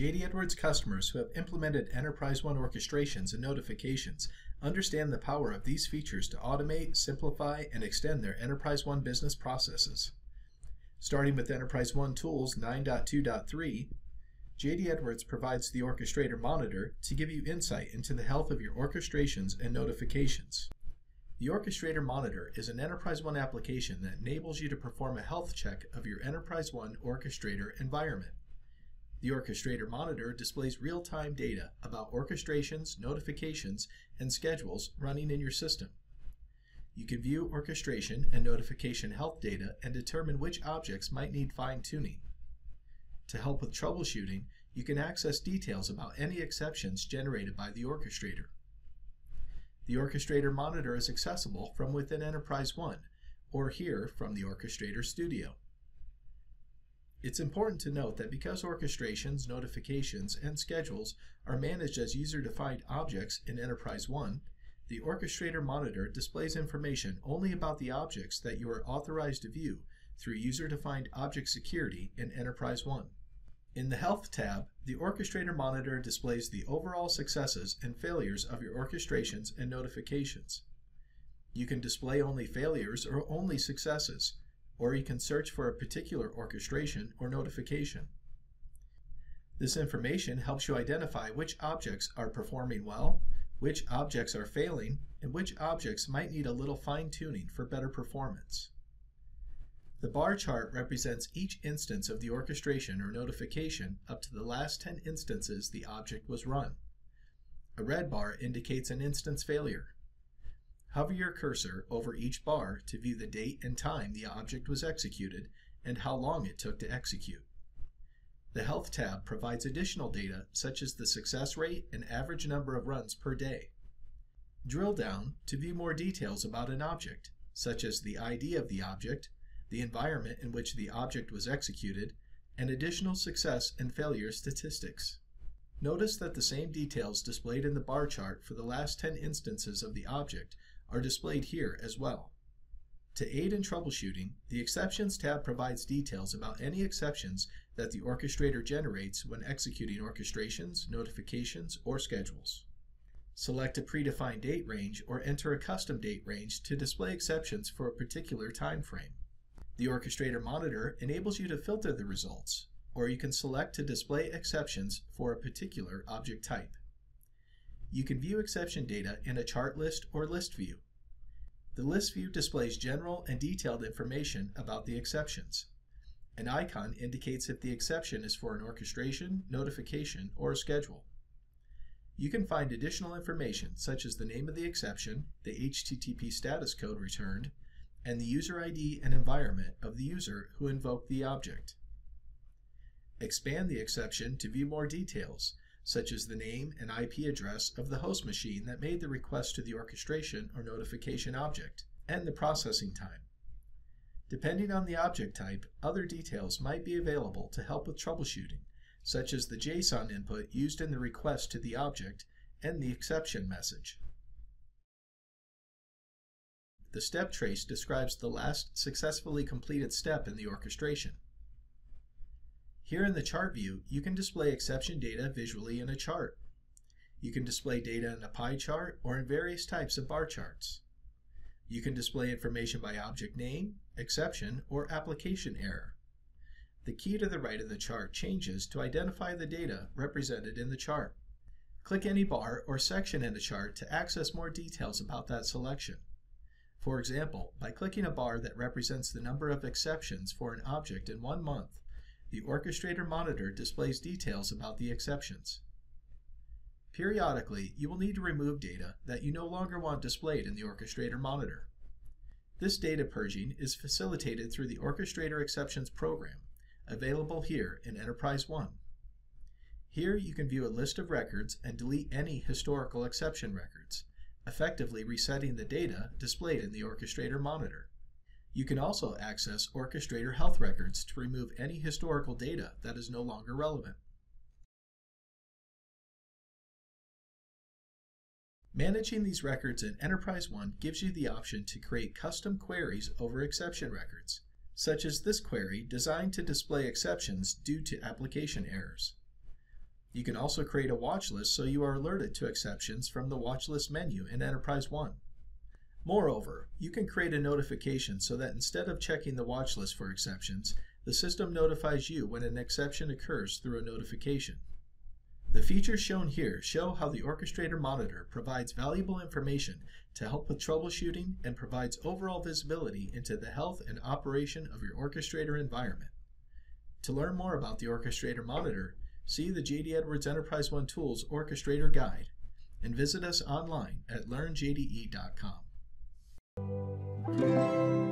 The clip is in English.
JD Edwards customers who have implemented Enterprise One orchestrations and notifications understand the power of these features to automate, simplify, and extend their Enterprise One business processes. Starting with Enterprise One Tools 9.2.3, JD Edwards provides the Orchestrator Monitor to give you insight into the health of your orchestrations and notifications. The Orchestrator Monitor is an Enterprise One application that enables you to perform a health check of your Enterprise One Orchestrator environment. The Orchestrator Monitor displays real-time data about orchestrations, notifications, and schedules running in your system. You can view orchestration and notification health data and determine which objects might need fine-tuning. To help with troubleshooting, you can access details about any exceptions generated by the orchestrator. The Orchestrator Monitor is accessible from within Enterprise One, or here from the Orchestrator Studio. It's important to note that because orchestrations, notifications, and schedules are managed as user-defined objects in Enterprise One, the Orchestrator Monitor displays information only about the objects that you are authorized to view through user-defined object security in Enterprise One. In the Health tab, the Orchestrator Monitor displays the overall successes and failures of your orchestrations and notifications. You can display only failures or only successes, or you can search for a particular orchestration or notification. This information helps you identify which objects are performing well, which objects are failing, and which objects might need a little fine-tuning for better performance. The bar chart represents each instance of the orchestration or notification up to the last 10 instances the object was run. A red bar indicates an instance failure. Hover your cursor over each bar to view the date and time the object was executed and how long it took to execute. The Health tab provides additional data such as the success rate and average number of runs per day. Drill down to view more details about an object, such as the ID of the object, the environment in which the object was executed, and additional success and failure statistics. Notice that the same details displayed in the bar chart for the last 10 instances of the object are displayed here as well. To aid in troubleshooting, the Exceptions tab provides details about any exceptions that the orchestrator generates when executing orchestrations, notifications, or schedules. Select a predefined date range or enter a custom date range to display exceptions for a particular time frame. The Orchestrator Monitor enables you to filter the results, or you can select to display exceptions for a particular object type. You can view exception data in a chart list or list view. The list view displays general and detailed information about the exceptions. An icon indicates if the exception is for an orchestration, notification, or a schedule. You can find additional information such as the name of the exception, the HTTP status code returned, and the user ID and environment of the user who invoked the object. Expand the exception to view more details, such as the name and IP address of the host machine that made the request to the orchestration or notification object, and the processing time. Depending on the object type, other details might be available to help with troubleshooting, such as the JSON input used in the request to the object and the exception message. The step trace describes the last successfully completed step in the orchestration. Here in the chart view, you can display exception data visually in a chart. You can display data in a pie chart or in various types of bar charts. You can display information by object name, exception, or application error. The key to the right of the chart changes to identify the data represented in the chart. Click any bar or section in the chart to access more details about that selection. For example, by clicking a bar that represents the number of exceptions for an object in one month, the Orchestrator Monitor displays details about the exceptions. Periodically, you will need to remove data that you no longer want displayed in the Orchestrator Monitor. This data purging is facilitated through the Orchestrator Exceptions program, available here in Enterprise One. Here you can view a list of records and delete any historical exception records, effectively resetting the data displayed in the Orchestrator monitor. You can also access Orchestrator health records to remove any historical data that is no longer relevant. Managing these records in Enterprise One gives you the option to create custom queries over exception records, such as this query designed to display exceptions due to application errors. You can also create a watch list so you are alerted to exceptions from the watch list menu in Enterprise One. Moreover, you can create a notification so that instead of checking the watch list for exceptions, the system notifies you when an exception occurs through a notification. The features shown here show how the Orchestrator Monitor provides valuable information to help with troubleshooting and provides overall visibility into the health and operation of your Orchestrator environment. To learn more about the Orchestrator Monitor, see the JD Edwards Enterprise One Tools Orchestrator Guide and visit us online at learnjde.com. Música